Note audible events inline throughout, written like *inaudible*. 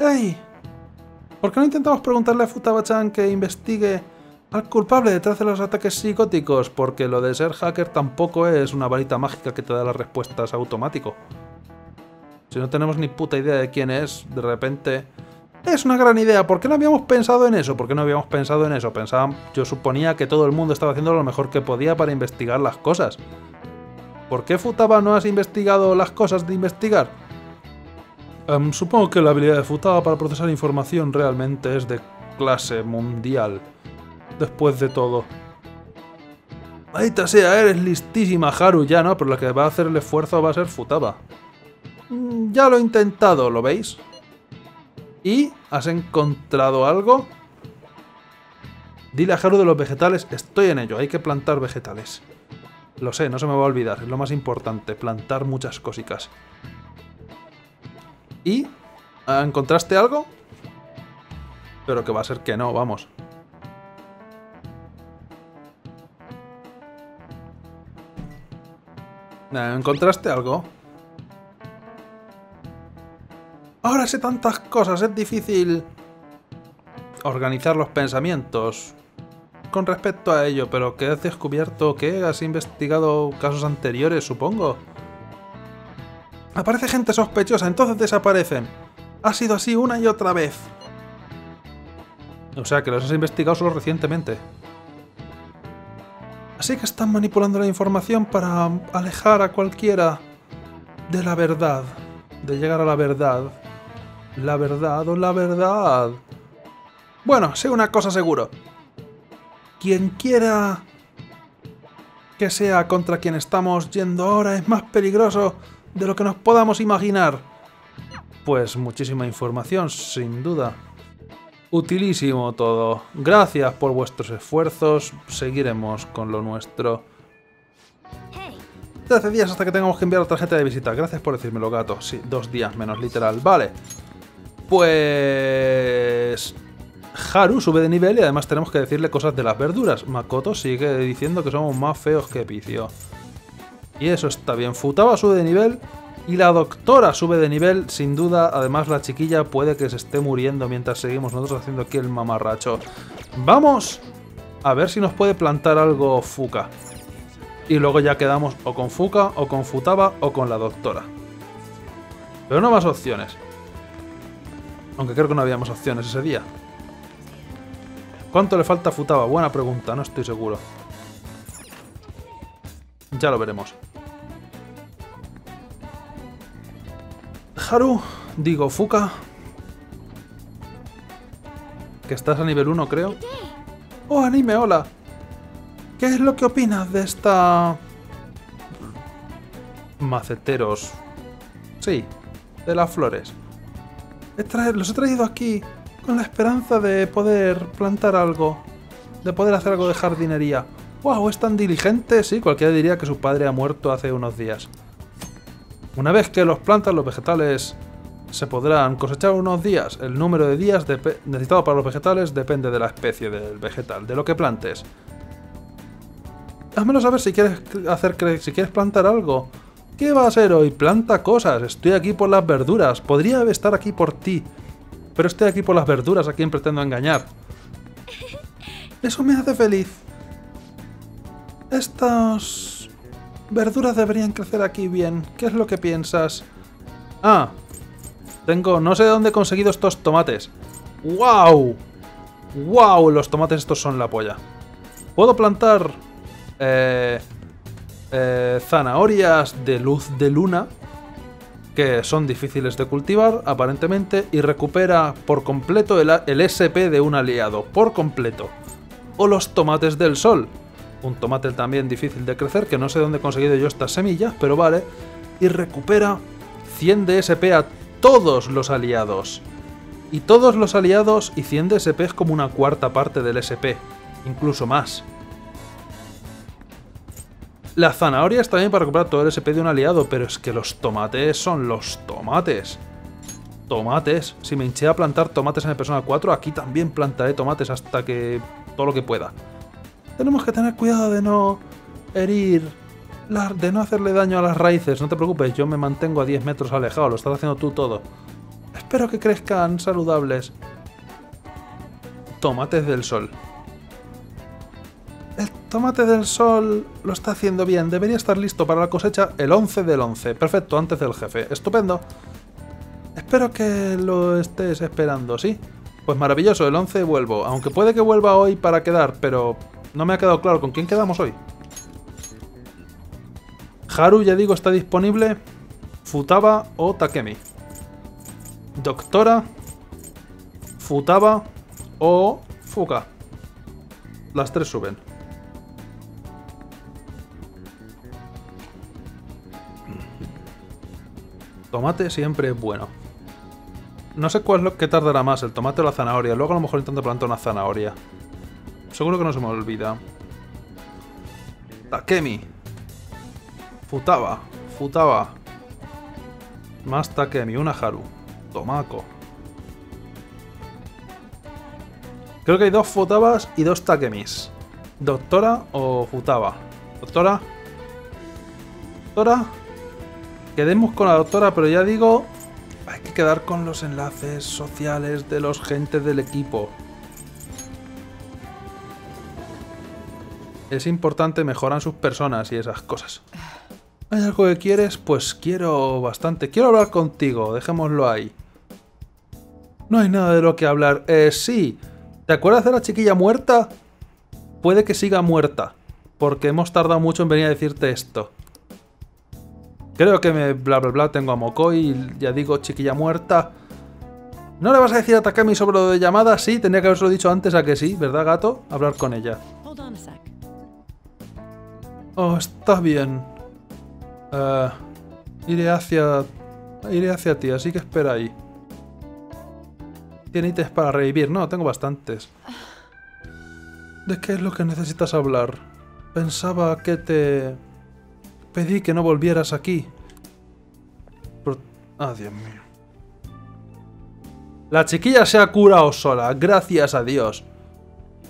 ¡Ey! ¿Por qué no intentamos preguntarle a Futaba-chan que investigue al culpable detrás de los ataques psicóticos? Porque lo de ser hacker tampoco es una varita mágica que te da las respuestas automático. Si no tenemos ni puta idea de quién es, de repente... Es una gran idea, ¿por qué no habíamos pensado en eso? ¿Por qué no habíamos pensado en eso? Pensaba, yo suponía que todo el mundo estaba haciendo lo mejor que podía para investigar las cosas. ¿Por qué Futaba no has investigado las cosas de investigar? Em, supongo que la habilidad de Futaba para procesar información realmente es de clase mundial. Después de todo. Ahí sea, eres listísima, Haru, ya no, pero la que va a hacer el esfuerzo va a ser Futaba. Mm, ya lo he intentado, ¿lo veis? ¿Y has encontrado algo? Dile a Haru de los vegetales, estoy en ello, hay que plantar vegetales. Lo sé, no se me va a olvidar, es lo más importante, plantar muchas cositas. ¿Y? ¿Encontraste algo? Pero que va a ser que no, vamos. ¿Encontraste algo? Ahora sé tantas cosas, es difícil organizar los pensamientos con respecto a ello, pero ¿qué has descubierto? ¿Qué? ¿Has investigado casos anteriores, supongo? Aparece gente sospechosa, entonces desaparecen. Ha sido así una y otra vez. O sea, que los has investigado solo recientemente. Así que están manipulando la información para alejar a cualquiera de la verdad. De llegar a la verdad. La verdad o la verdad. Bueno, sé una cosa seguro. Quien quiera que sea contra quien estamos yendo ahora es más peligroso de lo que nos podamos imaginar. Pues muchísima información, sin duda. Utilísimo todo. Gracias por vuestros esfuerzos. Seguiremos con lo nuestro. 13 días hasta que tengamos que enviar la tarjeta de visita. Gracias por decírmelo, gato. Sí, dos días menos, literal. Vale. Pues... Haru sube de nivel y además tenemos que decirle cosas de las verduras. Makoto sigue diciendo que somos más feos que Picio. Y eso está bien. Futaba sube de nivel y la doctora sube de nivel. Sin duda, además la chiquilla puede que se esté muriendo mientras seguimos nosotros haciendo aquí el mamarracho. Vamos a ver si nos puede plantar algo Fuka. Y luego ya quedamos o con Fuka, o con Futaba, o con la doctora. Pero no más opciones. Aunque creo que no había más opciones ese día. ¿Cuánto le falta a Futaba? Buena pregunta, no estoy seguro. Ya lo veremos. Haru, digo Fuka. Que estás a nivel 1, creo. Oh, anime, hola. ¿Qué es lo que opinas de esta... Maceteros? Sí, de las flores. Los he traído aquí con la esperanza de poder plantar algo. De poder hacer algo de jardinería. ¡Wow! Es tan diligente. Sí, cualquiera diría que su padre ha muerto hace unos días. Una vez que los plantas, los vegetales se podrán cosechar unos días. El número de días necesitado para los vegetales depende de la especie del vegetal, de lo que plantes. Házmelo saber si quieres hacer si quieres plantar algo. ¿Qué va a ser hoy? Planta cosas. Estoy aquí por las verduras. Podría estar aquí por ti. Pero estoy aquí por las verduras a quien pretendo engañar. *laughs* Eso me hace feliz. Estas Verduras deberían crecer aquí bien. ¿Qué es lo que piensas? Ah, tengo... No sé de dónde he conseguido estos tomates. ¡Wow! ¡Wow! Los tomates estos son la polla. Puedo plantar... Eh, eh, zanahorias de luz de luna. Que son difíciles de cultivar, aparentemente. Y recupera por completo el, el SP de un aliado. Por completo. O los tomates del sol un tomate también difícil de crecer, que no sé dónde he conseguido yo estas semillas, pero vale, y recupera 100 de SP a todos los aliados. Y todos los aliados y 100 de SP es como una cuarta parte del SP, incluso más. Las zanahorias también para recuperar todo el SP de un aliado, pero es que los tomates son los tomates. Tomates. Si me hinché a plantar tomates en el Persona 4, aquí también plantaré tomates hasta que... todo lo que pueda. Tenemos que tener cuidado de no herir, de no hacerle daño a las raíces. No te preocupes, yo me mantengo a 10 metros alejado, lo estás haciendo tú todo. Espero que crezcan saludables. Tomates del sol. El tomate del sol lo está haciendo bien. Debería estar listo para la cosecha el 11 del 11. Perfecto, antes del jefe. Estupendo. Espero que lo estés esperando, ¿sí? Pues maravilloso, el 11 vuelvo. Aunque puede que vuelva hoy para quedar, pero no me ha quedado claro con quién quedamos hoy. Haru, ya digo, está disponible. Futaba o Takemi. Doctora, Futaba o Fuka. Las tres suben. Tomate siempre es bueno. No sé cuál es lo que tardará más, el tomate o la zanahoria. Luego a lo mejor intento plantar una zanahoria. Seguro que no se me olvida. Takemi. Futaba. Futaba. Más Takemi. Una Haru. Tomako. Creo que hay dos Futabas y dos Takemis. ¿Doctora o Futaba? ¿Doctora? ¿Doctora? Quedemos con la doctora, pero ya digo... Hay que quedar con los enlaces sociales de los gentes del equipo. Es importante mejorar sus personas y esas cosas. ¿Hay algo que quieres? Pues quiero bastante. Quiero hablar contigo, dejémoslo ahí. No hay nada de lo que hablar. Eh, sí. ¿Te acuerdas de la chiquilla muerta? Puede que siga muerta. Porque hemos tardado mucho en venir a decirte esto. Creo que me bla bla bla tengo a Mokoi, ya digo chiquilla muerta. ¿No le vas a decir a Takami sobre de llamada? Sí, tenía que haberlo dicho antes a que sí, ¿verdad gato? Hablar con ella. Oh, está bien. Eh, iré hacia... Iré hacia ti, así que espera ahí. ¿Tiene ítems para revivir? No, tengo bastantes. ¿De qué es lo que necesitas hablar? Pensaba que te... Pedí que no volvieras aquí. Ah, Dios mío. La chiquilla se ha curado sola, gracias a Dios.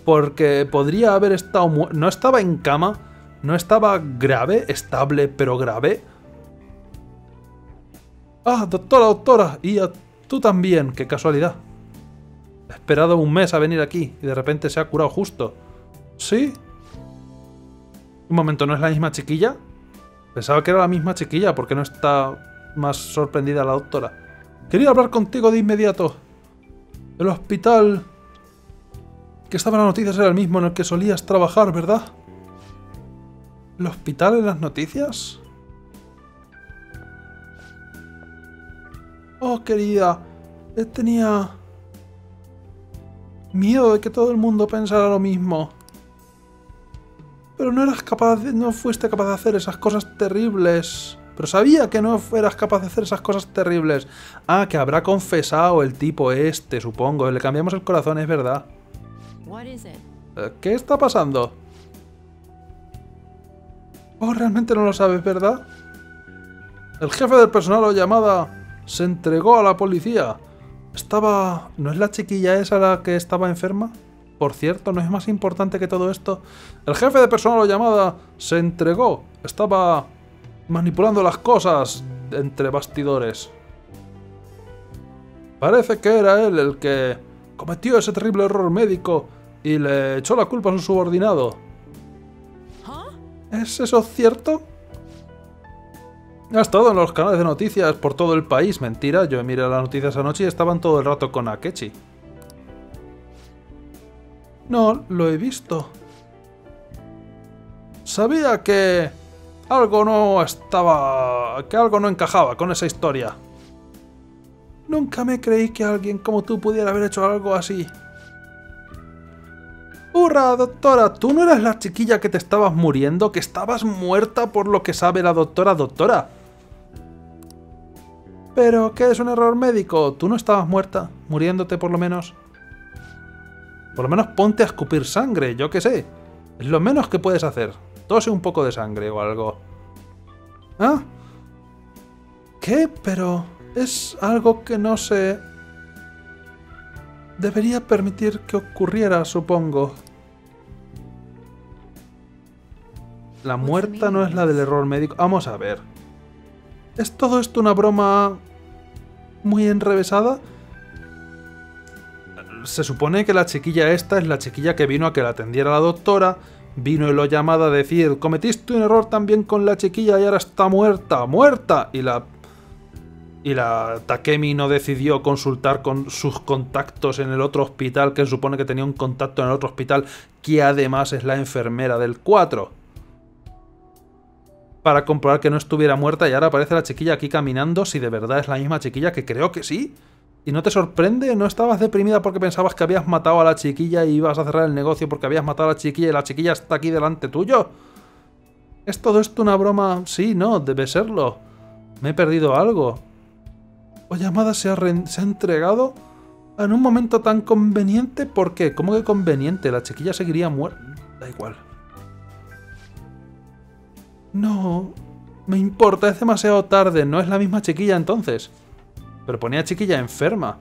Porque podría haber estado... No estaba en cama, no estaba grave, estable, pero grave. Ah, doctora, doctora, y tú también, qué casualidad. He esperado un mes a venir aquí y de repente se ha curado justo. ¿Sí? Un momento, ¿no es la misma chiquilla? Pensaba que era la misma chiquilla, porque no está más sorprendida la doctora? Quería hablar contigo de inmediato. El hospital... Que estaba las noticias era el mismo en el que solías trabajar, ¿verdad? ¿El hospital en las noticias? Oh, querida. Tenía miedo de que todo el mundo pensara lo mismo. Pero no eras capaz de, no fuiste capaz de hacer esas cosas terribles. Pero sabía que no eras capaz de hacer esas cosas terribles. Ah, que habrá confesado el tipo este, supongo. Le cambiamos el corazón, es verdad. Eh, ¿Qué está pasando? Oh, realmente no lo sabes, ¿verdad? El jefe del personal o llamada se entregó a la policía. Estaba... ¿No es la chiquilla esa la que estaba enferma? Por cierto, ¿no es más importante que todo esto? El jefe de personal o llamada se entregó. Estaba manipulando las cosas entre bastidores. Parece que era él el que cometió ese terrible error médico y le echó la culpa a su subordinado. ¿Es eso cierto? Ha estado en los canales de noticias por todo el país. Mentira, yo miré las noticias anoche y estaban todo el rato con Akechi. No, lo he visto. Sabía que algo no estaba... que algo no encajaba con esa historia. Nunca me creí que alguien como tú pudiera haber hecho algo así. ¡Hurra, doctora! ¿Tú no eras la chiquilla que te estabas muriendo? ¿Que estabas muerta por lo que sabe la doctora? Doctora, ¿Pero qué es un error médico? ¿Tú no estabas muerta? ¿Muriéndote por lo menos? Por lo menos ponte a escupir sangre, yo qué sé. Es lo menos que puedes hacer. Tose un poco de sangre o algo. ¿Ah? ¿Qué? Pero es algo que no se... Debería permitir que ocurriera, supongo. La muerta no es la del error médico. Vamos a ver. ¿Es todo esto una broma muy enrevesada. Se supone que la chiquilla esta es la chiquilla que vino a que la atendiera la doctora. Vino y lo llamada a decir, cometiste un error también con la chiquilla y ahora está muerta, muerta. Y la y la Takemi no decidió consultar con sus contactos en el otro hospital, que supone que tenía un contacto en el otro hospital, que además es la enfermera del 4. Para comprobar que no estuviera muerta y ahora aparece la chiquilla aquí caminando, si de verdad es la misma chiquilla, que creo que sí. ¿Y no te sorprende? ¿No estabas deprimida porque pensabas que habías matado a la chiquilla y ibas a cerrar el negocio porque habías matado a la chiquilla y la chiquilla está aquí delante tuyo? ¿Es todo esto una broma? Sí, no, debe serlo. Me he perdido algo. ¿O llamada se ha, se ha entregado en un momento tan conveniente? ¿Por qué? ¿Cómo que conveniente? La chiquilla seguiría muerta. Da igual. No, me importa, es demasiado tarde, no es la misma chiquilla entonces. Pero ponía chiquilla enferma.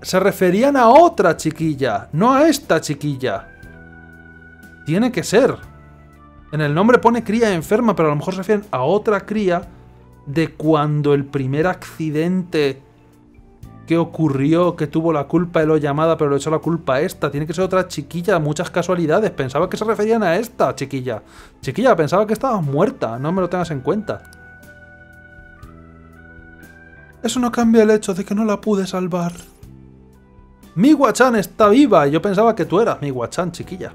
Se referían a otra chiquilla, no a esta chiquilla. Tiene que ser. En el nombre pone cría enferma, pero a lo mejor se refieren a otra cría de cuando el primer accidente que ocurrió, que tuvo la culpa de lo llamada, pero le echó la culpa a esta. Tiene que ser otra chiquilla, muchas casualidades. Pensaba que se referían a esta chiquilla. Chiquilla, pensaba que estabas muerta, no me lo tengas en cuenta. Eso no cambia el hecho de que no la pude salvar. Mi Guachan está viva y yo pensaba que tú eras mi Guachan, chiquilla.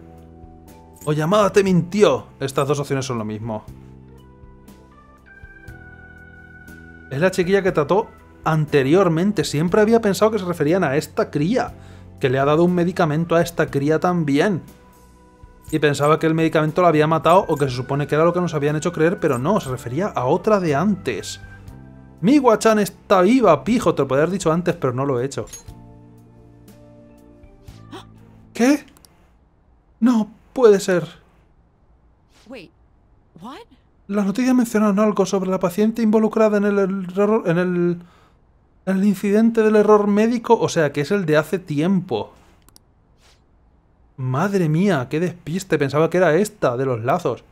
O llamada te mintió. Estas dos opciones son lo mismo. Es la chiquilla que trató anteriormente. Siempre había pensado que se referían a esta cría. Que le ha dado un medicamento a esta cría también. Y pensaba que el medicamento la había matado o que se supone que era lo que nos habían hecho creer, pero no, se refería a otra de antes. Mi Guachan está viva, pijo, te lo podría haber dicho antes, pero no lo he hecho. ¿Qué? No, puede ser. Las noticias mencionaron algo sobre la paciente involucrada en el error, en el, el incidente del error médico, o sea, que es el de hace tiempo. Madre mía, qué despiste, pensaba que era esta, de los lazos.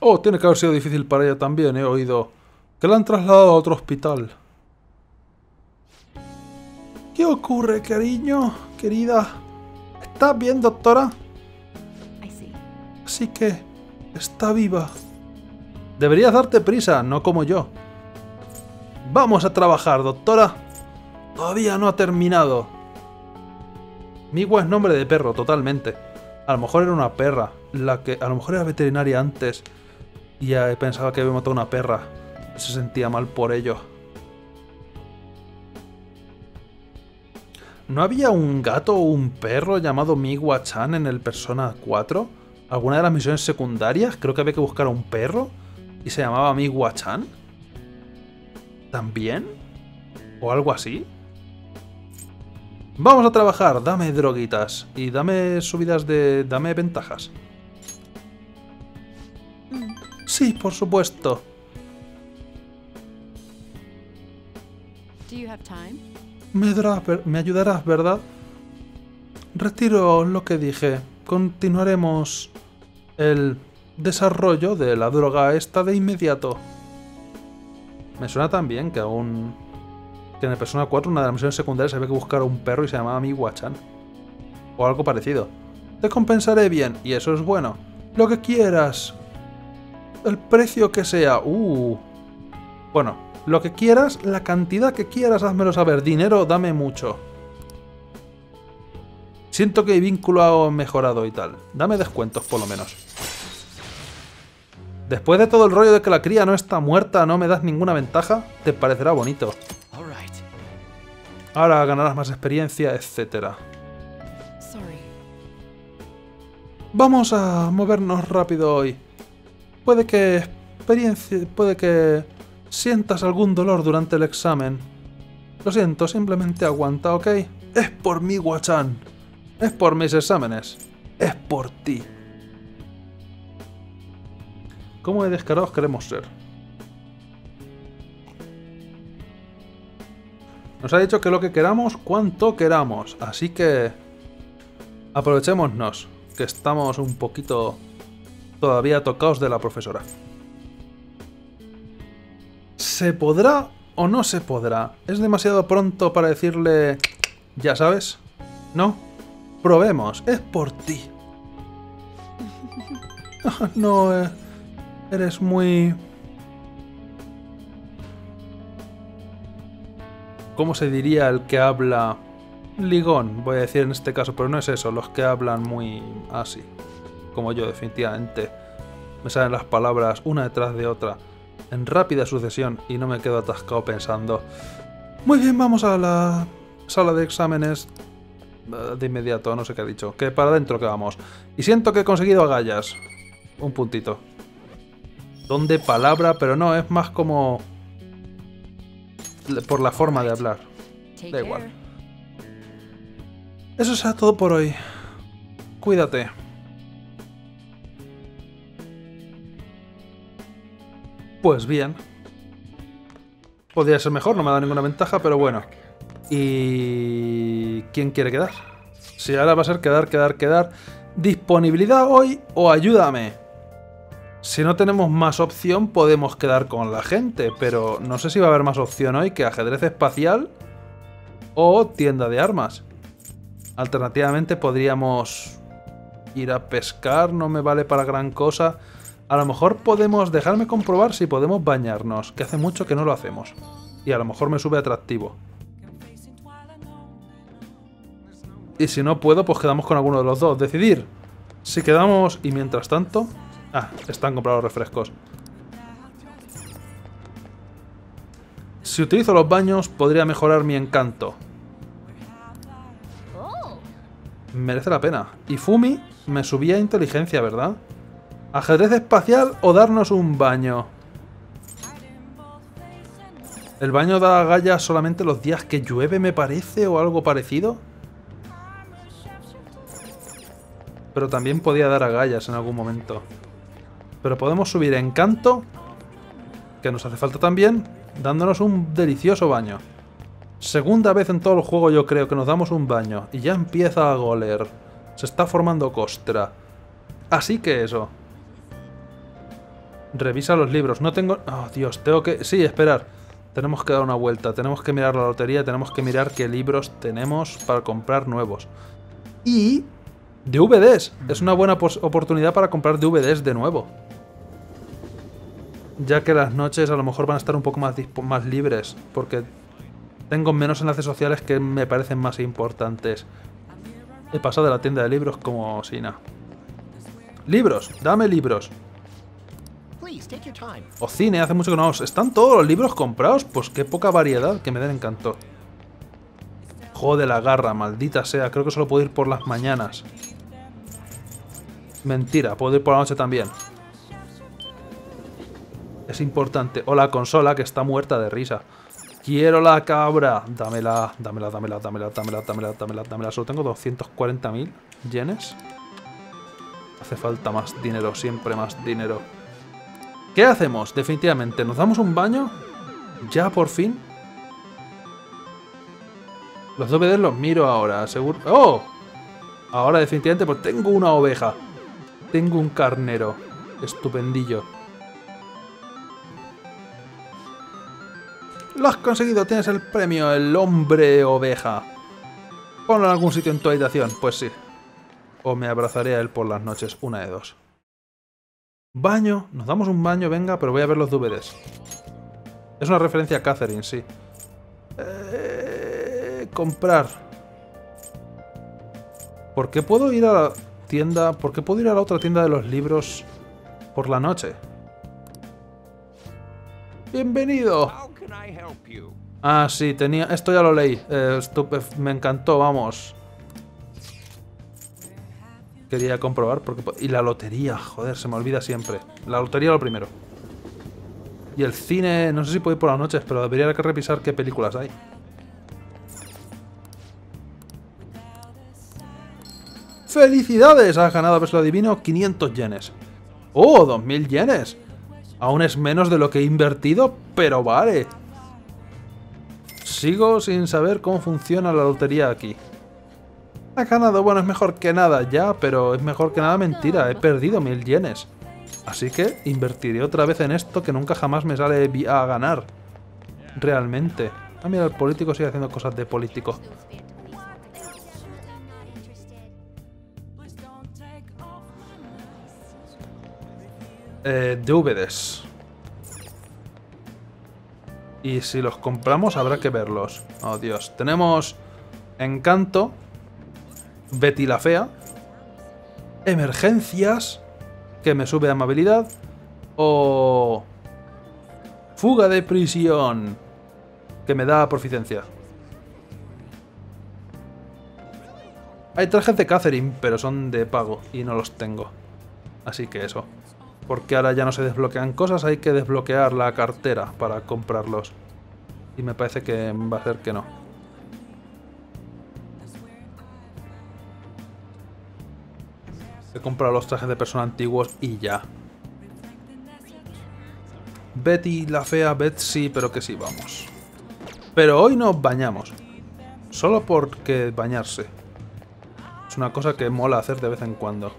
Oh, tiene que haber sido difícil para ella también, he oído. Que la han trasladado a otro hospital. ¿Qué ocurre, cariño? Querida. ¿Estás bien, doctora? Así que... Está viva. Deberías darte prisa, no como yo. Vamos a trabajar, doctora. Todavía no ha terminado. Migua es nombre de perro, totalmente. A lo mejor era una perra. La que a lo mejor era veterinaria antes. Y pensaba que había matado una perra. Se sentía mal por ello. ¿No había un gato o un perro llamado Migua-chan en el Persona 4? alguna de las misiones secundarias, creo que había que buscar a un perro y se llamaba Migua-chan. ¿También? ¿O algo así? Vamos a trabajar, dame droguitas y dame subidas de... dame ventajas. Sí, por supuesto. Me, me ayudarás, ¿verdad? Retiro lo que dije continuaremos el desarrollo de la droga esta de inmediato. Me suena también que aún... Que en el Persona 4 una de las misiones secundarias había que buscar a un perro y se llamaba Miwachan. O algo parecido. Te compensaré bien, y eso es bueno. Lo que quieras. El precio que sea. Uh. Bueno, lo que quieras, la cantidad que quieras, házmelo saber. Dinero, dame mucho. Siento que mi vínculo mejorado y tal. Dame descuentos, por lo menos. Después de todo el rollo de que la cría no está muerta, no me das ninguna ventaja, te parecerá bonito. Ahora ganarás más experiencia, etc. Vamos a movernos rápido hoy. Puede que experiencia, puede que sientas algún dolor durante el examen. Lo siento, simplemente aguanta, ¿ok? Es por mí, Guachan. Es por mis exámenes. Es por ti. ¿Cómo de descarados queremos ser? Nos ha dicho que lo que queramos, cuanto queramos. Así que... Aprovechémonos, que estamos un poquito todavía tocados de la profesora. ¿Se podrá o no se podrá. Es demasiado pronto para decirle... Ya sabes. ¿No? Probemos. Es por ti. *laughs* no, eh, eres muy... ¿Cómo se diría el que habla ligón? Voy a decir en este caso, pero no es eso, los que hablan muy así. Como yo, definitivamente. Me salen las palabras una detrás de otra, en rápida sucesión, y no me quedo atascado pensando. Muy bien, vamos a la sala de exámenes eh, de inmediato, no sé qué ha dicho. Que para adentro que vamos. Y siento que he conseguido agallas. Un puntito. Donde palabra, pero no, es más como por la forma de hablar. Da igual. Eso será todo por hoy. Cuídate. Pues bien. Podría ser mejor, no me ha dado ninguna ventaja, pero bueno. ¿Y quién quiere quedar? Si ahora va a ser quedar, quedar, quedar. Disponibilidad hoy o ayúdame. Si no tenemos más opción, podemos quedar con la gente, pero no sé si va a haber más opción hoy que ajedrez espacial o tienda de armas. Alternativamente podríamos ir a pescar, no me vale para gran cosa. A lo mejor podemos, dejarme comprobar si podemos bañarnos, que hace mucho que no lo hacemos. Y a lo mejor me sube atractivo. Y si no puedo, pues quedamos con alguno de los dos. Decidir si quedamos y mientras tanto Ah, están comprados refrescos. Si utilizo los baños, podría mejorar mi encanto. Merece la pena. Y Fumi me subía inteligencia, ¿verdad? ¿Ajedrez espacial o darnos un baño? ¿El baño da gallas solamente los días que llueve, me parece, o algo parecido? Pero también podía dar agallas en algún momento. Pero podemos subir Encanto, que nos hace falta también, dándonos un delicioso baño. Segunda vez en todo el juego yo creo que nos damos un baño. Y ya empieza a goler. Se está formando costra. Así que eso. Revisa los libros. No tengo... Oh, Dios, tengo que... Sí, esperar. Tenemos que dar una vuelta. Tenemos que mirar la lotería. Tenemos que mirar qué libros tenemos para comprar nuevos. Y... DVDs. Es una buena oportunidad para comprar DVDs de nuevo ya que las noches a lo mejor van a estar un poco más, más libres, porque tengo menos enlaces sociales que me parecen más importantes. He pasado de la tienda de libros como Sina. Libros, dame libros. O cine, hace mucho que no. ¿Están todos los libros comprados? Pues qué poca variedad, que me den encanto. Joder la garra, maldita sea. Creo que solo puedo ir por las mañanas. Mentira, puedo ir por la noche también es importante. O la consola que está muerta de risa. Quiero la cabra. Dámela, dámela, dámela, dámela, dámela, dámela, dámela, dámela. Solo tengo 240.000 yenes. Hace falta más dinero, siempre más dinero. ¿Qué hacemos? Definitivamente, ¿nos damos un baño? ¿Ya por fin? Los DVDs los miro ahora, seguro... ¡Oh! Ahora definitivamente pues tengo una oveja. Tengo un carnero. Estupendillo. Has conseguido, tienes el premio, el hombre oveja. Ponlo en algún sitio en tu habitación, pues sí. O me abrazaré a él por las noches, una de dos. Baño, nos damos un baño, venga, pero voy a ver los DVDs. Es una referencia a Catherine, sí. Eh, comprar. ¿Por qué puedo ir a la tienda? ¿Por qué puedo ir a la otra tienda de los libros por la noche? Bienvenido. Ah, sí, tenía... Esto ya lo leí. Eh, me encantó, vamos. Quería comprobar porque... Y la lotería, joder, se me olvida siempre. La lotería lo primero. Y el cine, no sé si puedo ir por las noches, pero debería que revisar qué películas hay. ¡Felicidades! Has ganado, a lo adivino, 500 yenes. ¡Oh, 2000 yenes! Aún es menos de lo que he invertido, pero vale. Sigo sin saber cómo funciona la lotería aquí. Ha ganado, bueno, es mejor que nada ya, pero es mejor que nada mentira, he perdido mil yenes. Así que invertiré otra vez en esto que nunca jamás me sale a ganar. realmente. Ah, mira, el político sigue haciendo cosas de político. Eh, DVDs. Y si los compramos habrá que verlos. Oh, Dios. Tenemos Encanto, Betty la Fea, Emergencias, que me sube amabilidad, o Fuga de prisión, que me da proficiencia. Hay trajes de Catherine, pero son de pago y no los tengo. Así que eso. Porque ahora ya no se desbloquean cosas, hay que desbloquear la cartera para comprarlos. Y me parece que va a ser que no. He comprado los trajes de persona antiguos y ya. Betty la fea, Betsy, pero que sí, vamos. Pero hoy nos bañamos. Solo porque bañarse. Es una cosa que mola hacer de vez en cuando.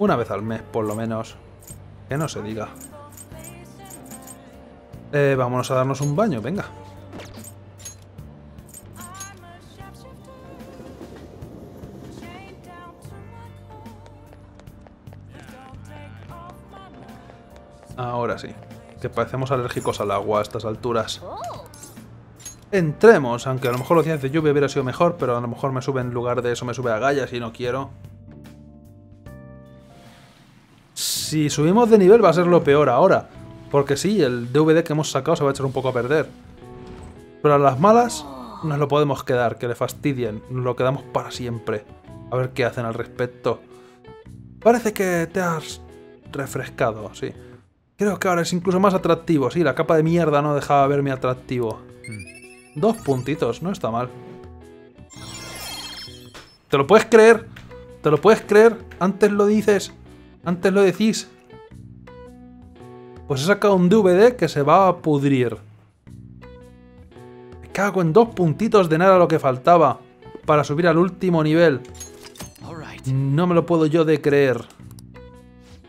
Una vez al mes, por lo menos. Que no se diga. Eh, vámonos a darnos un baño, venga. Ahora sí. Que parecemos alérgicos al agua a estas alturas. Entremos, aunque a lo mejor los días de lluvia hubiera sido mejor, pero a lo mejor me sube en lugar de eso, me sube a gallas y no quiero. Si subimos de nivel va a ser lo peor ahora. Porque sí, el DVD que hemos sacado se va a echar un poco a perder. Pero a las malas nos lo podemos quedar, que le fastidien. Nos lo quedamos para siempre. A ver qué hacen al respecto. Parece que te has refrescado, sí. Creo que ahora es incluso más atractivo. Sí, la capa de mierda no dejaba verme atractivo. Dos puntitos, no está mal. ¿Te lo puedes creer? ¿Te lo puedes creer? Antes lo dices antes lo decís. Pues he sacado un DVD que se va a pudrir. Me cago en dos puntitos de nada lo que faltaba para subir al último nivel. No me lo puedo yo de creer.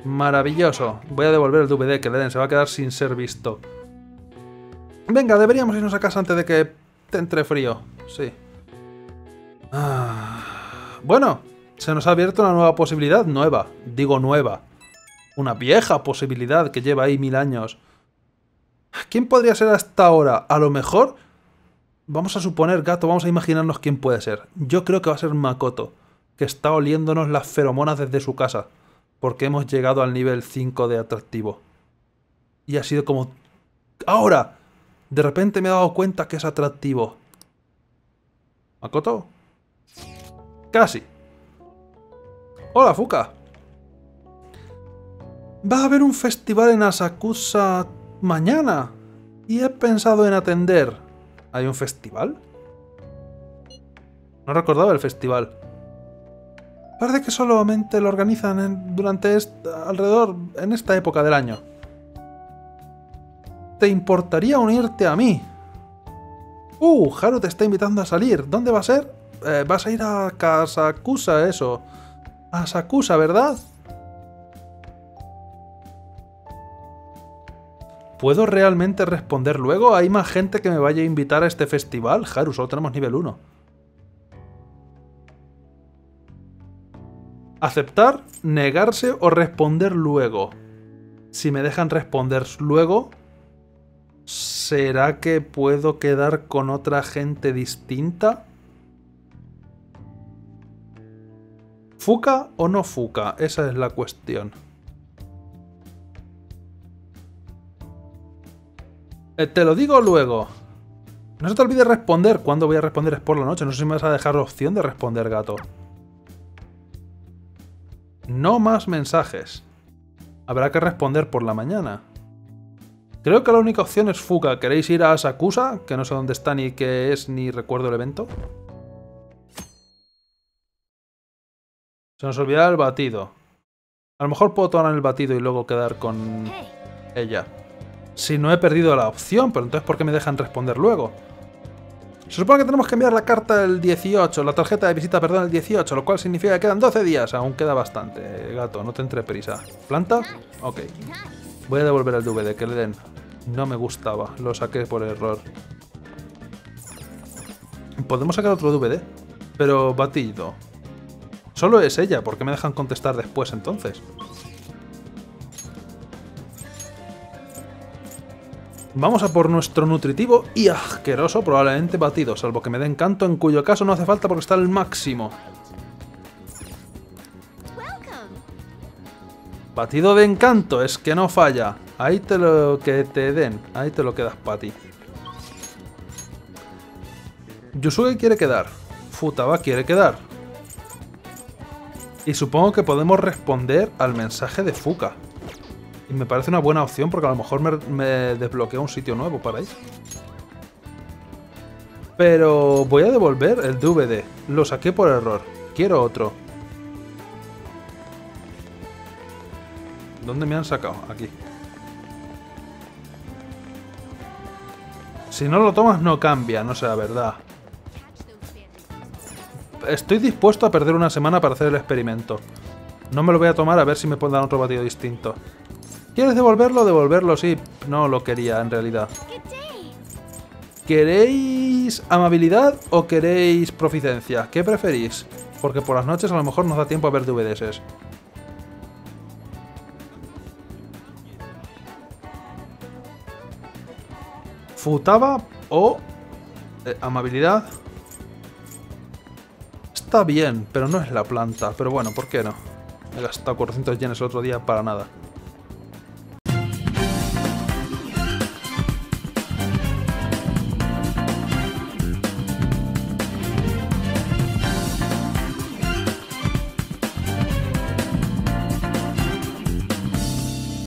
Maravilloso. Voy a devolver el DVD que le den, se va a quedar sin ser visto. Venga, deberíamos irnos a casa antes de que te entre frío. Sí. Ah. Bueno, se nos ha abierto una nueva posibilidad, nueva, digo nueva. Una vieja posibilidad que lleva ahí mil años. ¿Quién podría ser hasta ahora? A lo mejor... Vamos a suponer, gato, vamos a imaginarnos quién puede ser. Yo creo que va a ser Makoto, que está oliéndonos las feromonas desde su casa, porque hemos llegado al nivel 5 de atractivo. Y ha sido como... ¡Ahora! De repente me he dado cuenta que es atractivo. ¿Makoto? Casi. Hola, Fuka. Va a haber un festival en Asakusa mañana. Y he pensado en atender. ¿Hay un festival? No recordaba el festival. Parece que solamente lo organizan durante alrededor en esta época del año. ¿Te importaría unirte a mí? Uh, Haru te está invitando a salir. ¿Dónde va a ser? Eh, vas a ir a Kasakusa, eso a Sakusa, ¿verdad? ¿Puedo realmente responder luego? ¿Hay más gente que me vaya a invitar a este festival? Haru, solo tenemos nivel 1. Aceptar, negarse o responder luego. Si me dejan responder luego, ¿será que puedo quedar con otra gente distinta? ¿Fuca o no Fuca? Esa es la cuestión. Eh, te lo digo luego. No se te olvide responder. ¿Cuándo voy a responder? Es por la noche. No sé si me vas a dejar la opción de responder, gato. No más mensajes. Habrá que responder por la mañana. Creo que la única opción es Fuca. ¿Queréis ir a Sakusa? Que no sé dónde está ni qué es ni recuerdo el evento. Se nos olvida el batido. A lo mejor puedo tomar el batido y luego quedar con ella. Si no he perdido la opción, pero entonces ¿por qué me dejan responder luego? Se supone que tenemos que enviar la carta el 18, la tarjeta de visita, perdón, el 18, lo cual significa que quedan 12 días. Aún queda bastante, gato, no te entre prisa. ¿Planta? Ok. Voy a devolver el DVD, que le den. No me gustaba, lo saqué por error. Podemos sacar otro DVD, pero batido. Solo es ella, ¿por qué me dejan contestar después entonces? Vamos a por nuestro nutritivo y asqueroso, probablemente batido, salvo que me den canto, en cuyo caso no hace falta porque está al máximo. Batido de encanto, es que no falla. Ahí te lo que te den, ahí te lo quedas para ti. Yusuke quiere quedar. Futaba quiere quedar. Y supongo que podemos responder al mensaje de Fuka. Y me parece una buena opción porque a lo mejor me, desbloquea un sitio nuevo para ir. Pero voy a devolver el DVD. Lo saqué por error. Quiero otro. ¿Dónde me han sacado? Aquí. Si no lo tomas no cambia, no sea verdad. Estoy dispuesto a perder una semana para hacer el experimento. No me lo voy a tomar a ver si me pueden dar otro batido distinto. ¿Quieres devolverlo? Devolverlo, sí. No lo quería, en realidad. ¿Queréis amabilidad o queréis proficiencia? ¿Qué preferís? Porque por las noches a lo mejor nos da tiempo a ver DVDs. Futaba o eh, amabilidad. Está bien, pero no es la planta. Pero bueno, ¿por qué no? He gastado 400 yenes el otro día para nada.